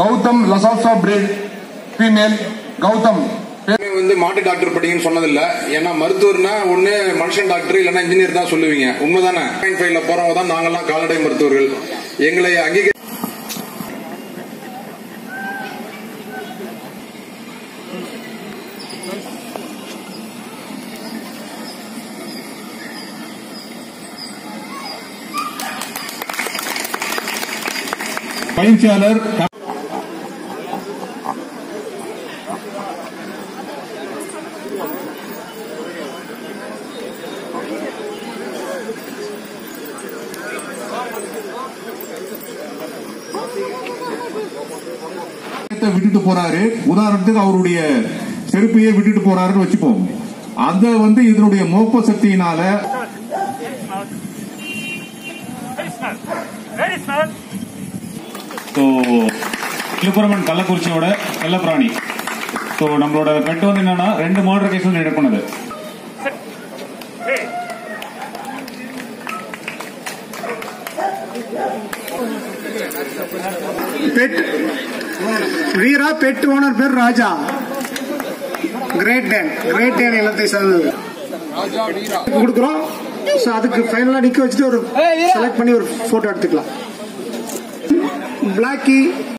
Gautham Lhasa Apso breed female Gautham. வந்து மாட்டு doctor படிங்கன்னு சொன்னதில்ல. ஏன்னா மருத்துவர்னா ஒண்ணு மனுஷன் டாக்டர் இல்லைன்னா இன்ஜினியர் தான் சொல்லுவீங்க. உண்மைதானே? ஃபைவ்ல போறவங்க தான் நாங்கெல்லாம் கால்நடை மருத்துவர்கள். எங்களை அங்கீகரி பயிற்சியாளர் விட்டுட்டு போறாரு. உதாரணத்துக்கு அவருடைய செருப்பையே விட்டுட்டு போறாருன்னு வச்சுப்போம். அத வந்து இதனுடைய மோப்ப சக்தியினால கள்ளக்குறிச்சியோட செல்லப்பிராணி ஸோ நம்மளோட பெட் வந்து என்னன்னா ரெண்டு மர்டர் கேஸ் வந்து பண்ணது பெட் வீரா பெட் ஓனர் பேர் Raja. Great Dane Great Dane இனத்தை சேர்ந்தது. கொடுக்குறோம். ஸோ அதுக்கு ஃபைனலாக நிற்க வச்சுட்டு ஒரு செலக்ட் பண்ணி ஒரு ஃபோட்டோ எடுத்துக்கலாம். பிளாக்கி